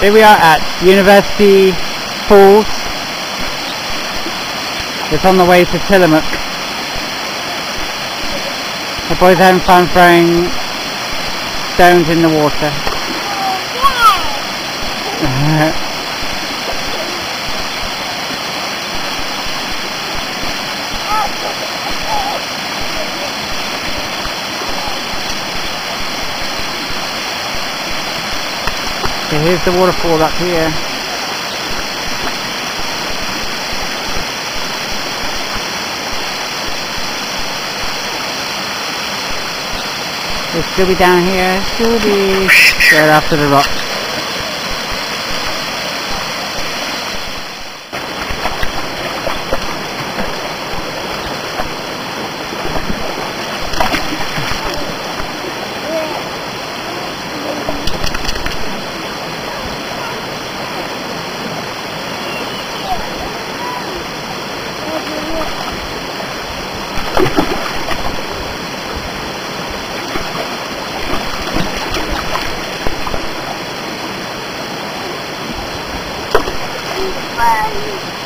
Here we are at University Falls. It's on the way to Tillamook. The boys are having fun throwing stones in the water. So here's the waterfall up here. There's Scooby down here. Scooby! Right after the rock. và